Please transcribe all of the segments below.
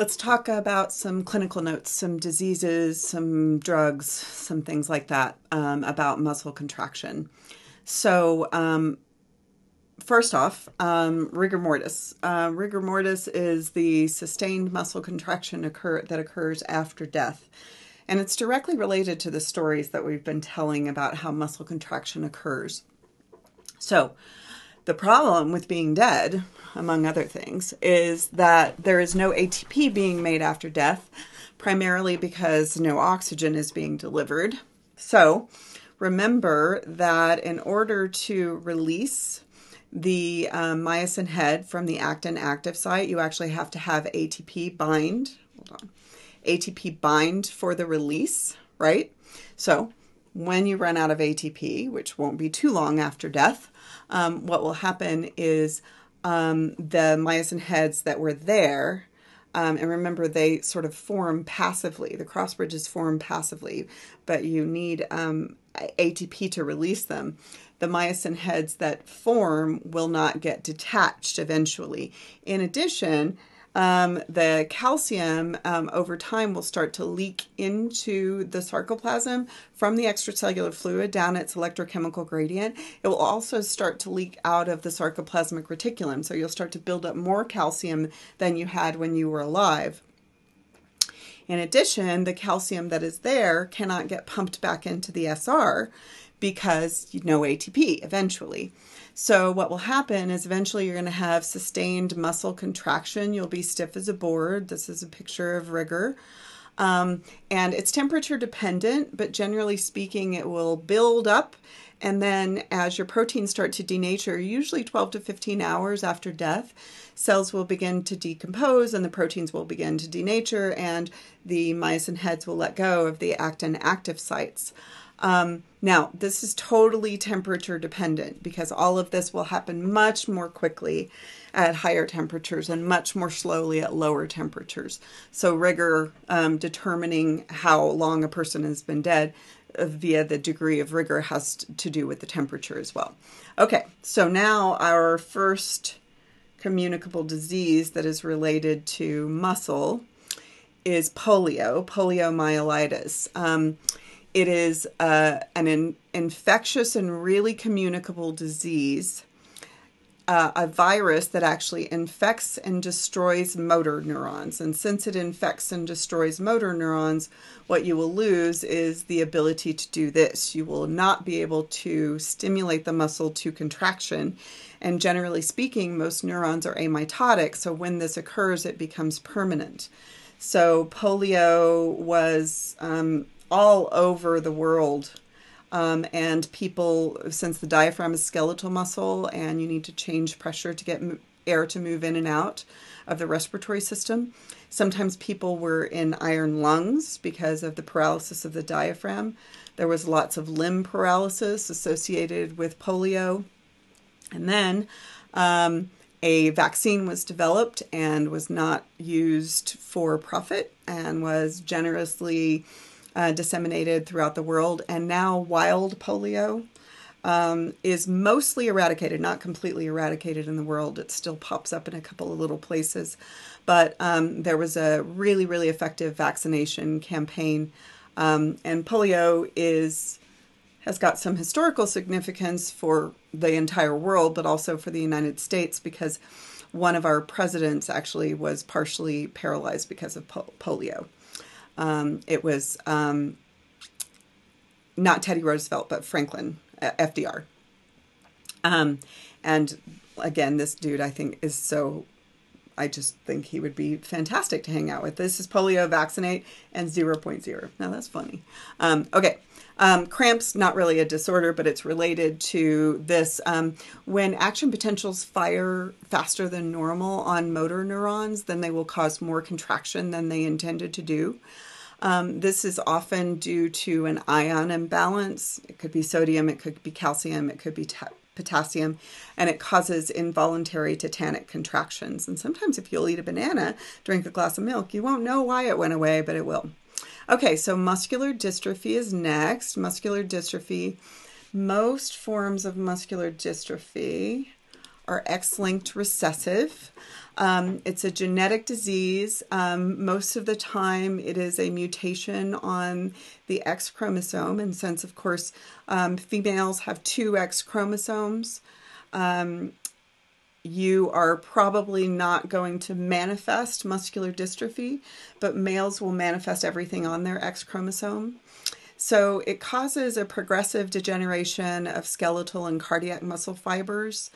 Let's talk about some clinical notes, some diseases, some drugs, some things like that um, about muscle contraction. So, um, first off, um, rigor mortis. Uh, rigor mortis is the sustained muscle contraction occur that occurs after death. And it's directly related to the stories that we've been telling about how muscle contraction occurs. So, the problem with being dead, among other things, is that there is no ATP being made after death, primarily because no oxygen is being delivered. So, remember that in order to release the um, myosin head from the actin active site, you actually have to have ATP bind. Hold on. ATP bind for the release, right? So when you run out of ATP, which won't be too long after death, um, what will happen is um, the myosin heads that were there, um, and remember they sort of form passively, the cross bridges form passively, but you need um, ATP to release them the myosin heads that form will not get detached eventually. In addition, um, the calcium um, over time will start to leak into the sarcoplasm from the extracellular fluid down its electrochemical gradient. It will also start to leak out of the sarcoplasmic reticulum, so you'll start to build up more calcium than you had when you were alive. In addition, the calcium that is there cannot get pumped back into the SR because you know ATP eventually. So what will happen is eventually you're going to have sustained muscle contraction. You'll be stiff as a board. This is a picture of rigor. Um, and it's temperature dependent, but generally speaking, it will build up. And then as your proteins start to denature, usually 12 to 15 hours after death, cells will begin to decompose and the proteins will begin to denature and the myosin heads will let go of the actin active sites. Um, now, this is totally temperature dependent because all of this will happen much more quickly at higher temperatures and much more slowly at lower temperatures. So, rigor um, determining how long a person has been dead uh, via the degree of rigor has to do with the temperature as well. Okay, so now our first communicable disease that is related to muscle is polio, poliomyelitis. Um, it is uh, an in, infectious and really communicable disease, uh, a virus that actually infects and destroys motor neurons. And since it infects and destroys motor neurons, what you will lose is the ability to do this. You will not be able to stimulate the muscle to contraction. And generally speaking, most neurons are amitotic, so when this occurs, it becomes permanent. So polio was um, all over the world. Um, and people, since the diaphragm is skeletal muscle and you need to change pressure to get air to move in and out of the respiratory system, sometimes people were in iron lungs because of the paralysis of the diaphragm. There was lots of limb paralysis associated with polio. And then um, a vaccine was developed and was not used for profit and was generously uh, disseminated throughout the world, and now wild polio um, is mostly eradicated, not completely eradicated in the world. It still pops up in a couple of little places, but um, there was a really, really effective vaccination campaign, um, and polio is has got some historical significance for the entire world, but also for the United States because one of our presidents actually was partially paralyzed because of polio. Um, it was um, not Teddy Roosevelt, but Franklin, FDR. Um, and again, this dude I think is so. I just think he would be fantastic to hang out with. This is polio vaccinate and 0.0. Now that's funny. Um, okay. Um, cramps, not really a disorder, but it's related to this. Um, when action potentials fire faster than normal on motor neurons, then they will cause more contraction than they intended to do. Um, this is often due to an ion imbalance. It could be sodium, it could be calcium, it could be potassium, and it causes involuntary tetanic contractions. And sometimes, if you'll eat a banana, drink a glass of milk, you won't know why it went away, but it will. Okay, so muscular dystrophy is next. Muscular dystrophy. Most forms of muscular dystrophy are X linked recessive. Um, it's a genetic disease. Um, most of the time, it is a mutation on the X chromosome. And since, of course, um, females have two X chromosomes, um, you are probably not going to manifest muscular dystrophy, but males will manifest everything on their X chromosome. So it causes a progressive degeneration of skeletal and cardiac muscle fibers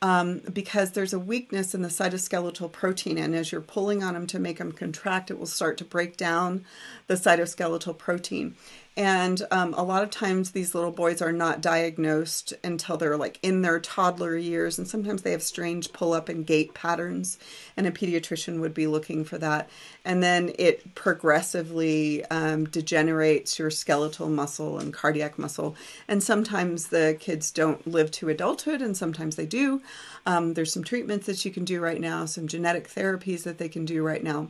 um, because there's a weakness in the cytoskeletal protein. And as you're pulling on them to make them contract, it will start to break down the cytoskeletal protein. And um, a lot of times these little boys are not diagnosed until they're like in their toddler years. And sometimes they have strange pull up and gait patterns. And a pediatrician would be looking for that. And then it progressively um, degenerates your skeletal muscle and cardiac muscle. And sometimes the kids don't live to adulthood, and sometimes they do. Um, there's some treatments that you can do right now, some genetic therapies that they can do right now.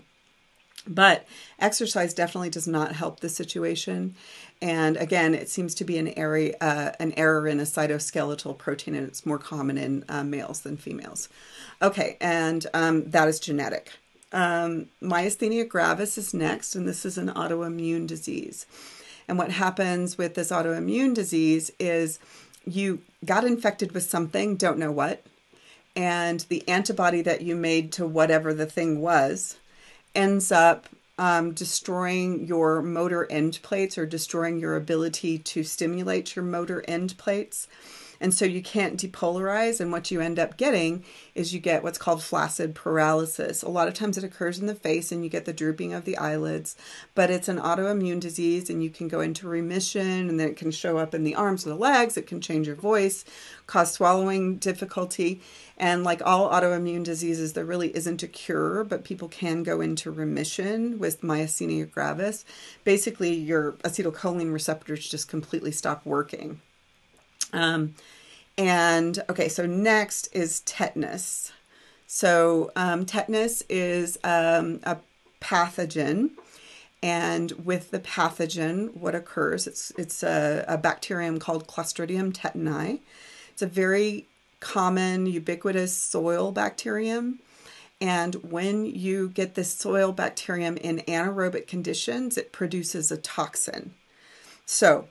But exercise definitely does not help the situation. And again, it seems to be an area, uh, an error in a cytoskeletal protein, and it's more common in uh, males than females. Okay, and um, that is genetic. Um, myasthenia gravis is next, and this is an autoimmune disease. And what happens with this autoimmune disease is you got infected with something, don't know what, and the antibody that you made to whatever the thing was ends up um, destroying your motor end plates or destroying your ability to stimulate your motor end plates. And so you can't depolarize. And what you end up getting is you get what's called flaccid paralysis. A lot of times it occurs in the face and you get the drooping of the eyelids, but it's an autoimmune disease and you can go into remission and then it can show up in the arms or the legs. It can change your voice, cause swallowing difficulty. And like all autoimmune diseases, there really isn't a cure, but people can go into remission with myasthenia gravis. Basically, your acetylcholine receptors just completely stop working. Um, and okay, so next is tetanus. So um, tetanus is um, a pathogen, and with the pathogen, what occurs? It's it's a, a bacterium called Clostridium tetani. It's a very common, ubiquitous soil bacterium. And when you get this soil bacterium in anaerobic conditions, it produces a toxin. So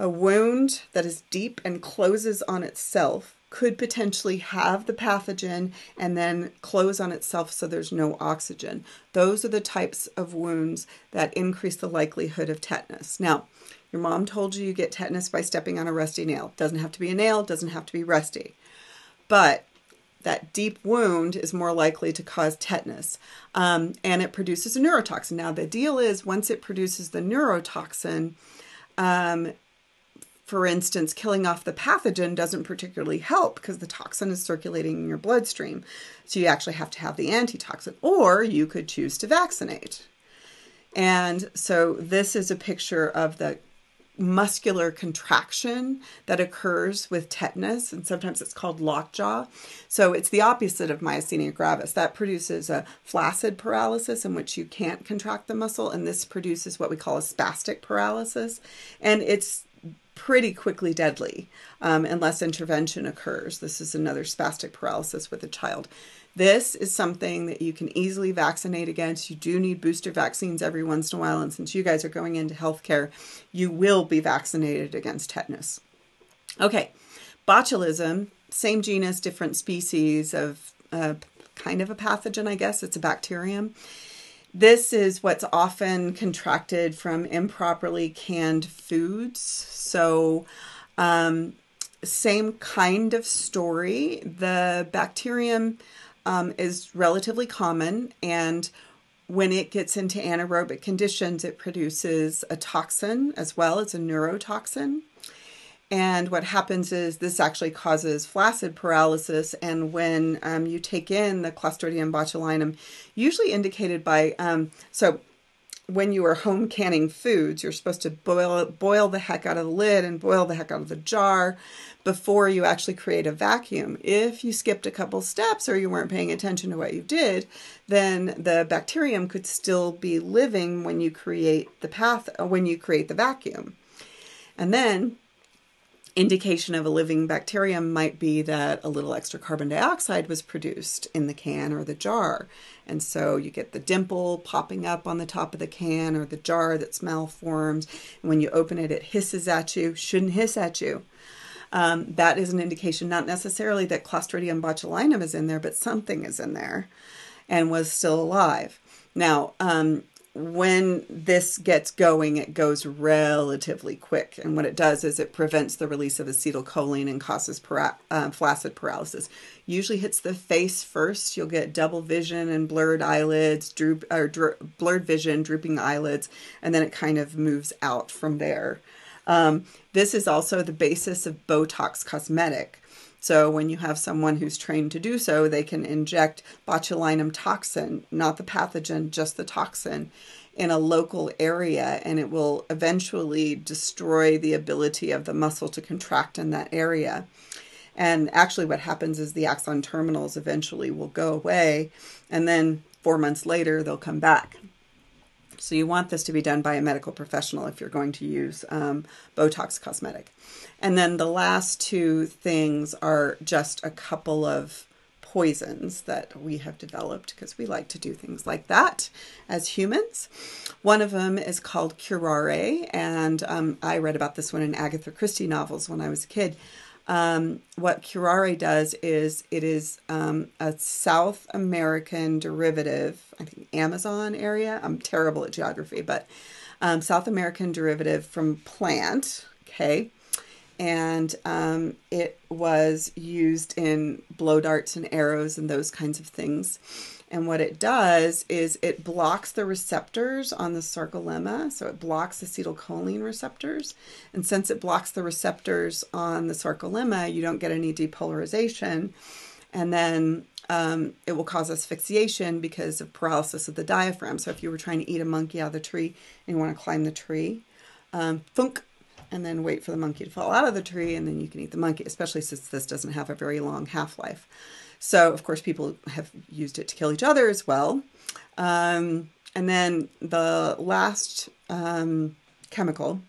a wound that is deep and closes on itself could potentially have the pathogen and then close on itself so there's no oxygen. Those are the types of wounds that increase the likelihood of tetanus. Now, your mom told you you get tetanus by stepping on a rusty nail. Doesn't have to be a nail, doesn't have to be rusty. But that deep wound is more likely to cause tetanus. Um, and it produces a neurotoxin. Now, the deal is once it produces the neurotoxin, um, for instance, killing off the pathogen doesn't particularly help because the toxin is circulating in your bloodstream. So you actually have to have the antitoxin, or you could choose to vaccinate. And so this is a picture of the muscular contraction that occurs with tetanus, and sometimes it's called lockjaw. So it's the opposite of myasthenia gravis. That produces a flaccid paralysis in which you can't contract the muscle, and this produces what we call a spastic paralysis. And it's pretty quickly deadly um, unless intervention occurs. This is another spastic paralysis with a child. This is something that you can easily vaccinate against. You do need booster vaccines every once in a while, and since you guys are going into healthcare, you will be vaccinated against tetanus. Okay, botulism, same genus, different species of uh, kind of a pathogen, I guess. It's a bacterium. This is what's often contracted from improperly canned foods. So, um, same kind of story. The bacterium um, is relatively common, and when it gets into anaerobic conditions, it produces a toxin as well as a neurotoxin. And what happens is this actually causes flaccid paralysis. And when um, you take in the Clostridium botulinum, usually indicated by, um, so when you are home canning foods, you're supposed to boil boil the heck out of the lid and boil the heck out of the jar before you actually create a vacuum. If you skipped a couple steps or you weren't paying attention to what you did, then the bacterium could still be living when you create the path when you create the vacuum. And then indication of a living bacterium might be that a little extra carbon dioxide was produced in the can or the jar. And so you get the dimple popping up on the top of the can or the jar that's malformed. And when you open it, it hisses at you. Shouldn't hiss at you. Um, that is an indication, not necessarily that Clostridium botulinum is in there, but something is in there and was still alive. Now, um, when this gets going, it goes relatively quick. And what it does is it prevents the release of acetylcholine and causes para- uh, flaccid paralysis. Usually hits the face first. You'll get double vision and blurred eyelids, droop, or dro- blurred vision, drooping eyelids, and then it kind of moves out from there. Um, this is also the basis of Botox cosmetic. So when you have someone who's trained to do so, they can inject botulinum toxin, not the pathogen, just the toxin, in a local area, and it will eventually destroy the ability of the muscle to contract in that area. And actually, what happens is the axon terminals eventually will go away, and then four months later, they'll come back. So you want this to be done by a medical professional if you're going to use um, Botox cosmetic. And then the last two things are just a couple of poisons that we have developed because we like to do things like that as humans. One of them is called curare, and um, I read about this one in Agatha Christie novels when I was a kid. Um, what curare does is it is um, a South American derivative, I think Amazon area. I'm terrible at geography, but um, South American derivative from plant, okay? And um, it was used in blow darts and arrows and those kinds of things. And what it does is it blocks the receptors on the sarcolemma. So it blocks acetylcholine receptors. And since it blocks the receptors on the sarcolemma, you don't get any depolarization. And then um, it will cause asphyxiation because of paralysis of the diaphragm. So if you were trying to eat a monkey out of the tree and you want to climb the tree, um, thunk, and then wait for the monkey to fall out of the tree, and then you can eat the monkey, especially since this doesn't have a very long half life. So, of course, people have used it to kill each other as well. Um, and then the last um, chemical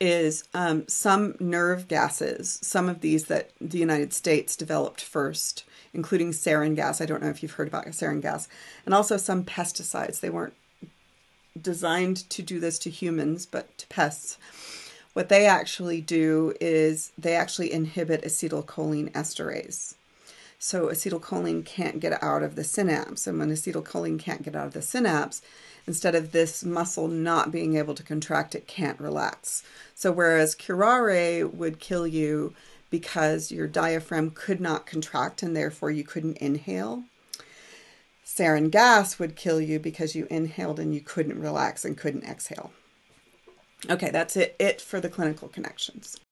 is um, some nerve gases, some of these that the United States developed first, including sarin gas. I don't know if you've heard about sarin gas, and also some pesticides. They weren't designed to do this to humans, but to pests. What they actually do is they actually inhibit acetylcholine esterase. So acetylcholine can't get out of the synapse. And when acetylcholine can't get out of the synapse, instead of this muscle not being able to contract, it can't relax. So whereas curare would kill you because your diaphragm could not contract and therefore you couldn't inhale, sarin gas would kill you because you inhaled and you couldn't relax and couldn't exhale. Okay, that's it, it for the clinical connections.